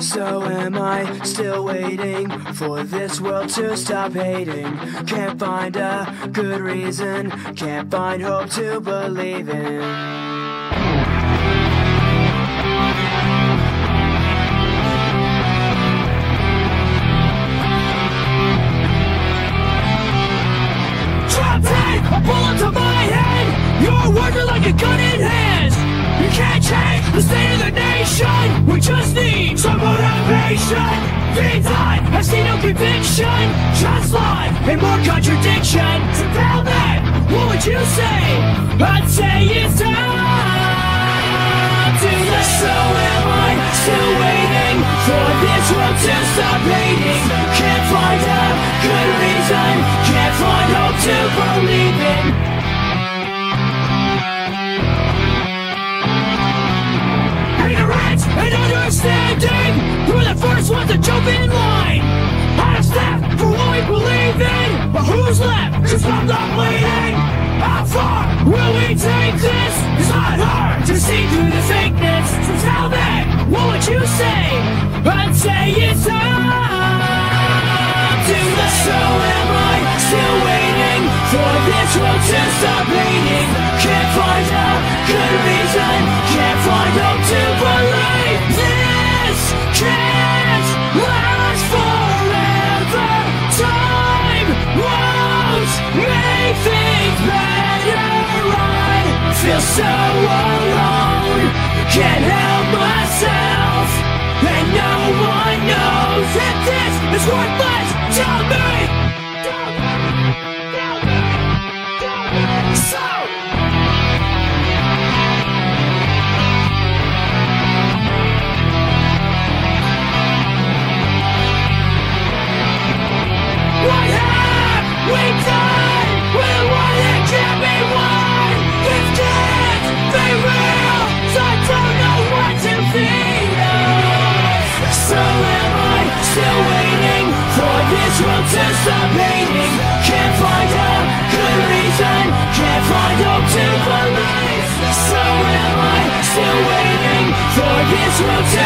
So am I still waiting for this world to stop hating? Can't find a good reason, can't find hope to believe in. A bullet to my head. You're working like a gun in hand. You can't change the state of the nation. We just motivation. Feeds on, I see no conviction. Just lie and more contradiction. So tell me, what would you say? I'd say who's left to stop the bleeding? How far will we take this? It's not hard to see through the fakeness. So tell me, what would you say? I'd say it's time to let So am I still waiting for this world to stop this to stop? Can't find a good reason, can't find hope to believe. So am I still waiting for this hating?